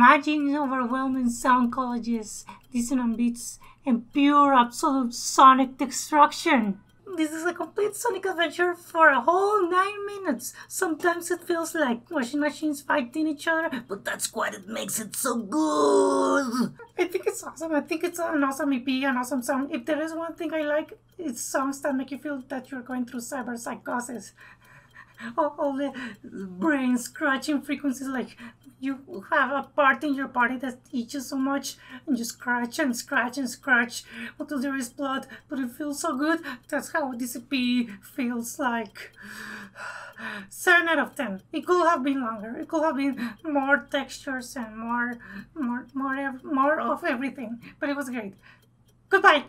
Imagine overwhelming sound collages, dissonant beats, and pure absolute sonic destruction. This is a complete sonic adventure for a whole nine minutes. Sometimes it feels like washing machines fighting each other, but that's what it makes it so good. I think it's awesome. I think it's an awesome EP, an awesome song. If there is one thing I like, it's songs that make you feel that you're going through cyber psychosis. All, all the brain scratching frequencies, like you have a part in your body that itches so much and you scratch and scratch and scratch until there is blood, but it feels so good. That's how EP feels like. 7 out of 10. It could have been longer. It could have been more textures and more, more, more, more of everything. But it was great. Goodbye.